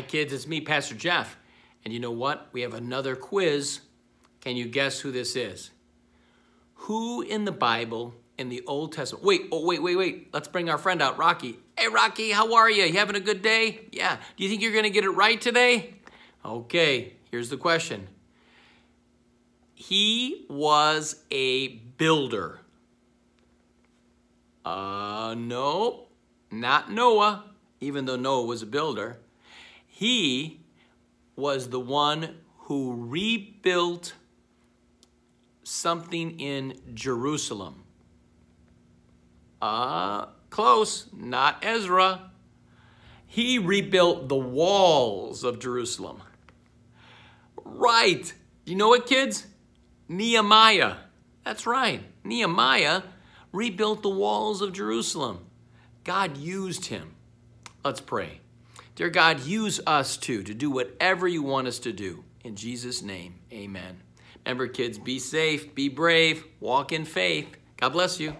Hi, kids. It's me, Pastor Jeff. And you know what? We have another quiz. Can you guess who this is? Who in the Bible, in the Old Testament? Wait, oh, wait, wait, wait. Let's bring our friend out, Rocky. Hey, Rocky, how are you? You having a good day? Yeah. Do you think you're going to get it right today? Okay, here's the question. He was a builder. Uh, no, not Noah, even though Noah was a builder. He was the one who rebuilt something in Jerusalem. Uh, close, not Ezra. He rebuilt the walls of Jerusalem. Right. You know what, kids? Nehemiah. That's right. Nehemiah rebuilt the walls of Jerusalem. God used him. Let's pray. Dear God, use us too to do whatever you want us to do. In Jesus' name, amen. Remember, kids, be safe, be brave, walk in faith. God bless you.